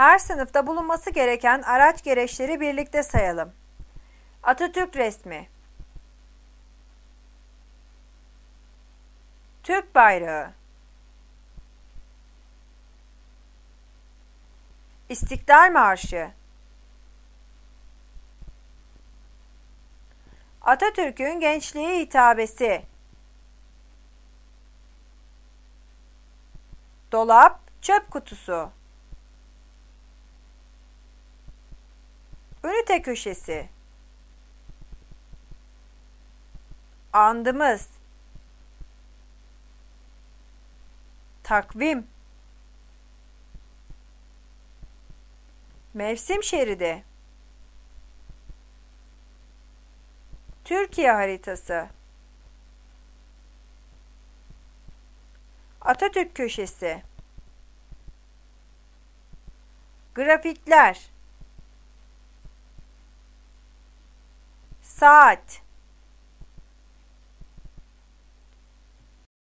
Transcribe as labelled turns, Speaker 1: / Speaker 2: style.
Speaker 1: Her sınıfta bulunması gereken araç gereçleri birlikte sayalım. Atatürk resmi. Türk bayrağı. İstiklal Marşı. Atatürk'ün gençliğe hitabesi. Dolap, çöp kutusu. Ünite köşesi. Andımız. Takvim. Mevsim şeridi. Türkiye haritası. Atatürk köşesi. Grafikler. ساعات